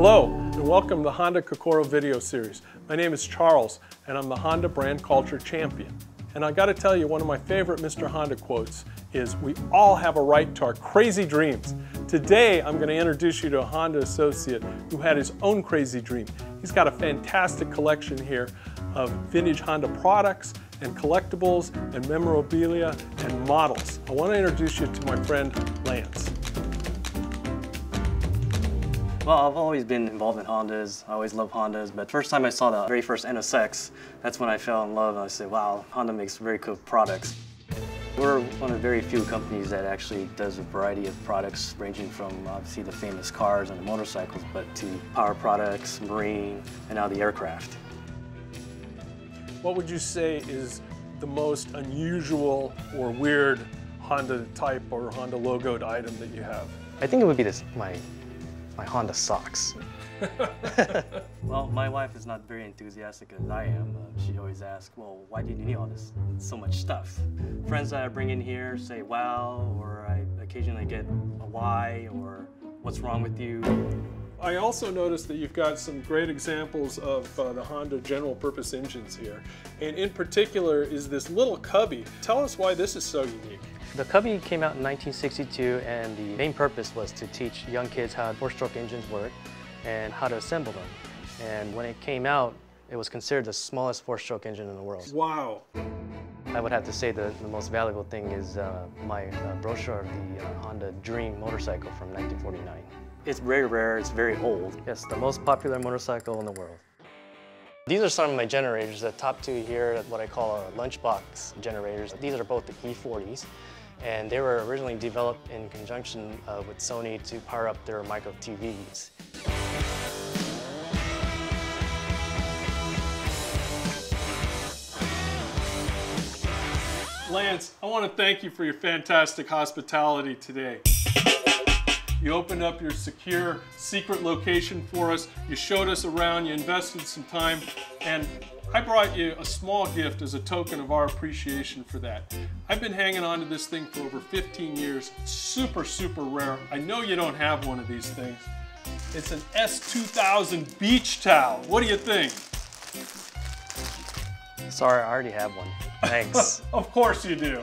welcome to the Honda Kokoro video series. My name is Charles, and I'm the Honda brand culture champion. And I gotta tell you, one of my favorite Mr. Honda quotes is, we all have a right to our crazy dreams. Today, I'm gonna introduce you to a Honda associate who had his own crazy dream. He's got a fantastic collection here of vintage Honda products and collectibles and memorabilia and models. I wanna introduce you to my friend, Lance. Well, I've always been involved in Hondas. I always love Hondas, but first time I saw the very first NSX, that's when I fell in love and I said, wow, Honda makes very cool products. We're one of the very few companies that actually does a variety of products ranging from obviously the famous cars and the motorcycles, but to power products, marine, and now the aircraft. What would you say is the most unusual or weird Honda type or Honda logoed item that you have? I think it would be this my my Honda sucks. well, my wife is not very enthusiastic as I am. Uh, she always asks, well, why do you need all this, so much stuff? Friends that I bring in here say, wow, or I occasionally get a why, or what's wrong with you? I also noticed that you've got some great examples of uh, the Honda general purpose engines here. And in particular is this little cubby. Tell us why this is so unique. The Cubby came out in 1962 and the main purpose was to teach young kids how four-stroke engines work and how to assemble them. And when it came out, it was considered the smallest four-stroke engine in the world. Wow. I would have to say the, the most valuable thing is uh, my uh, brochure of the uh, Honda Dream motorcycle from 1949. It's very rare, it's very old. Yes, the most popular motorcycle in the world. These are some of my generators. The top two here, what I call our lunchbox generators. These are both the E40s and they were originally developed in conjunction uh, with Sony to power up their micro TVs. Lance, I want to thank you for your fantastic hospitality today. You opened up your secure secret location for us. You showed us around, you invested some time, and I brought you a small gift as a token of our appreciation for that. I've been hanging on to this thing for over 15 years. Super, super rare. I know you don't have one of these things. It's an S2000 beach towel. What do you think? Sorry, I already have one. Thanks. of course you do.